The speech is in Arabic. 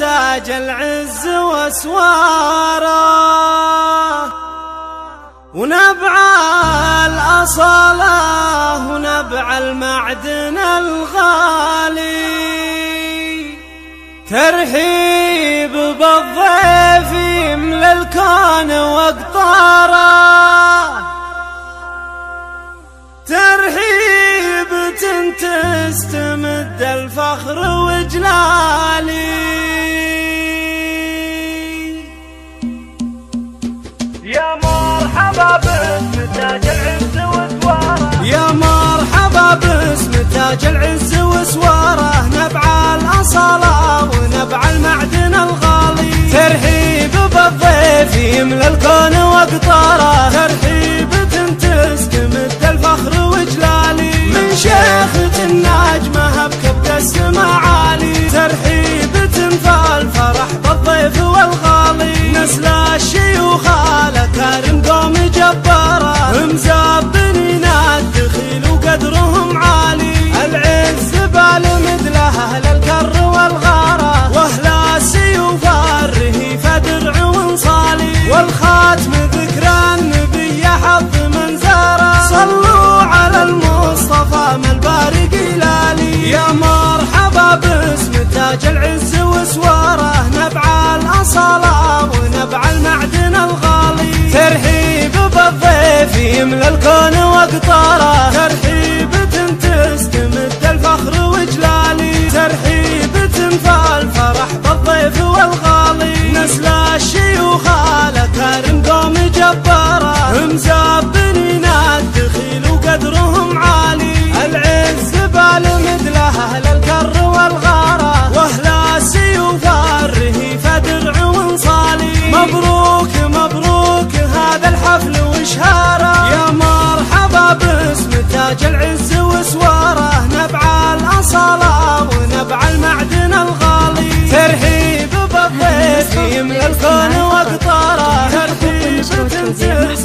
تاج العز واسواره ونبع الأصالة ونبع المعدن الغالي ترحيب بالضيف يملى الكون واقطاره ترحيب تستمد الفخر وجلالي يا مرحبا باسم تاج العز وسواره. يا مرحبا باسم نبع الأصالة ونبع المعدن الغالي. ترحيب بالضيف يملى الكون واقطاره Îmi zabă الكون واقطاره ترحيب تستمد الفخر وجلالي. ترحيب تنفى الفرح بالضيف والغالي. نسل الشيوخ على كارم قوم جبارة. مزابنين الاصاله ونبع المعدن الغالي. ترحيب بالضيف يملى الكون واقطاره ترحيب تنتهي